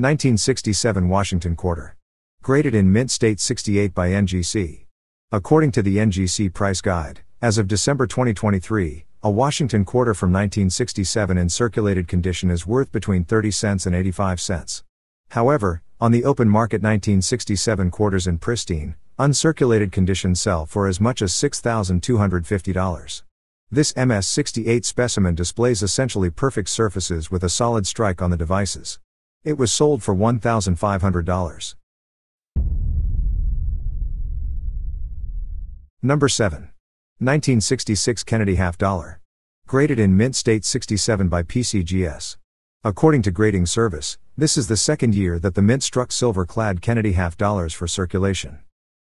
1967 Washington Quarter. Graded in Mint State 68 by NGC. According to the NGC Price Guide, as of December 2023, a Washington quarter from 1967 in circulated condition is worth between 30 cents and 85 cents. However, on the open market 1967 quarters in pristine, uncirculated condition sell for as much as $6,250. This MS68 specimen displays essentially perfect surfaces with a solid strike on the devices. It was sold for $1,500. Number 7. 1966 Kennedy Half Dollar. Graded in Mint State 67 by PCGS. According to Grading Service, this is the second year that the Mint struck silver clad Kennedy half dollars for circulation.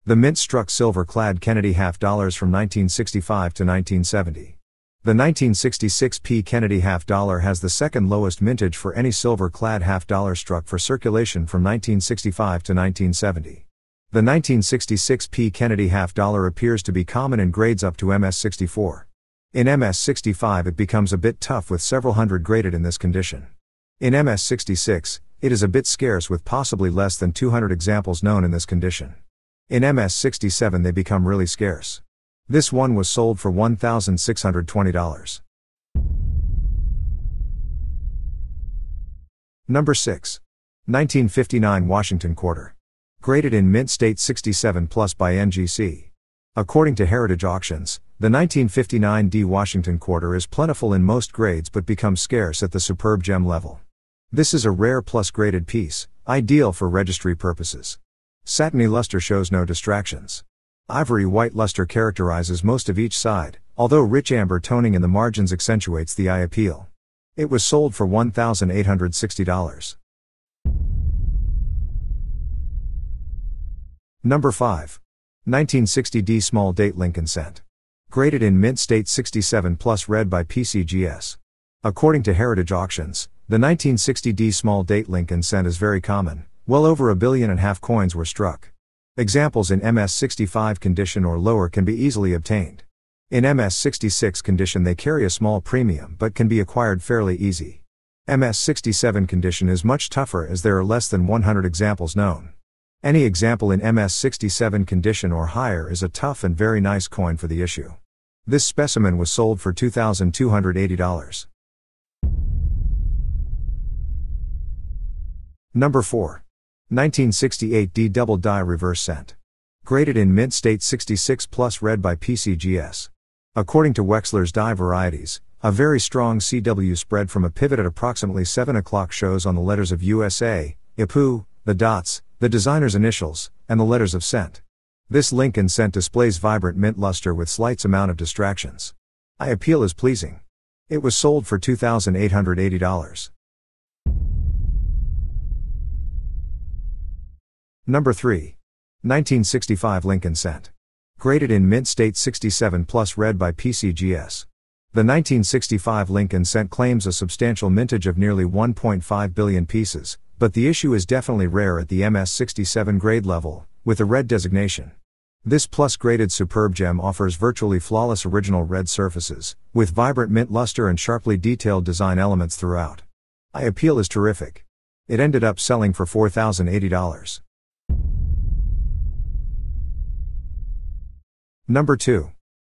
The Mint struck silver clad Kennedy half dollars from 1965 to 1970. The 1966 P Kennedy half dollar has the second lowest mintage for any silver clad half dollar struck for circulation from 1965 to 1970. The 1966 P Kennedy half dollar appears to be common in grades up to MS64. In MS65 it becomes a bit tough with several hundred graded in this condition. In MS66, it is a bit scarce with possibly less than 200 examples known in this condition. In MS67 they become really scarce. This one was sold for $1,620. Number 6. 1959 Washington Quarter. Graded in Mint State 67 Plus by NGC. According to Heritage Auctions, the 1959 D Washington Quarter is plentiful in most grades but becomes scarce at the superb gem level. This is a rare plus graded piece, ideal for registry purposes. Satiny luster shows no distractions. Ivory white luster characterizes most of each side, although rich amber toning in the margins accentuates the eye appeal. It was sold for $1,860. Number 5. 1960 D Small Date Lincoln Cent. Graded in Mint State 67 Plus red by PCGS. According to Heritage Auctions, the 1960D small date Lincoln cent is very common, well over a billion and a half coins were struck. Examples in MS65 condition or lower can be easily obtained. In MS66 condition they carry a small premium but can be acquired fairly easy. MS67 condition is much tougher as there are less than 100 examples known. Any example in MS67 condition or higher is a tough and very nice coin for the issue. This specimen was sold for $2,280. Number 4. 1968 D Double Die Reverse Cent. Graded in Mint State 66 Plus red by PCGS. According to Wexler's die varieties, a very strong CW spread from a pivot at approximately 7 o'clock shows on the letters of USA, IPU, the dots, the designer's initials, and the letters of cent. This Lincoln cent displays vibrant mint luster with slight amount of distractions. Eye appeal is pleasing. It was sold for $2,880. Number 3. 1965 Lincoln Cent. Graded in Mint State 67 Plus red by PCGS. The 1965 Lincoln Cent claims a substantial mintage of nearly 1.5 billion pieces, but the issue is definitely rare at the MS67 grade level, with a red designation. This plus graded superb gem offers virtually flawless original red surfaces, with vibrant mint luster and sharply detailed design elements throughout. Eye appeal is terrific. It ended up selling for $4,080. Number 2.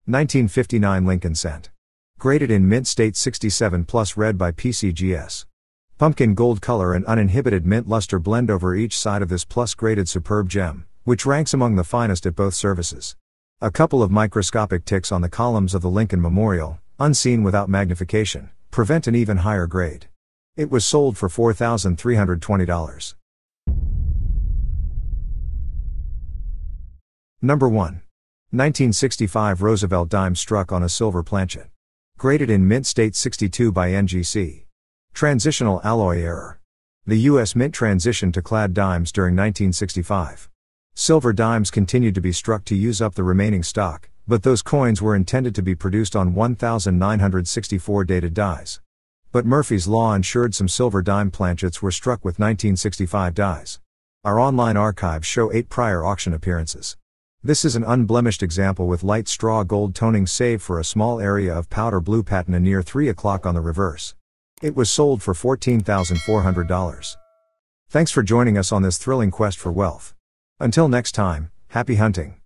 1959 Lincoln Cent. Graded in Mint State 67 Plus red by PCGS. Pumpkin gold color and uninhibited mint luster blend over each side of this plus graded superb gem, which ranks among the finest at both services. A couple of microscopic ticks on the columns of the Lincoln Memorial, unseen without magnification, prevent an even higher grade. It was sold for $4,320. Number 1. 1965 Roosevelt dime struck on a silver planchet. Graded in Mint State 62 by NGC. Transitional alloy error. The U.S. Mint transitioned to clad dimes during 1965. Silver dimes continued to be struck to use up the remaining stock, but those coins were intended to be produced on 1,964 dated dies. But Murphy's Law ensured some silver dime planchets were struck with 1965 dies. Our online archives show eight prior auction appearances. This is an unblemished example with light straw gold toning save for a small area of powder blue patina near 3 o'clock on the reverse. It was sold for $14,400. Thanks for joining us on this thrilling quest for wealth. Until next time, happy hunting.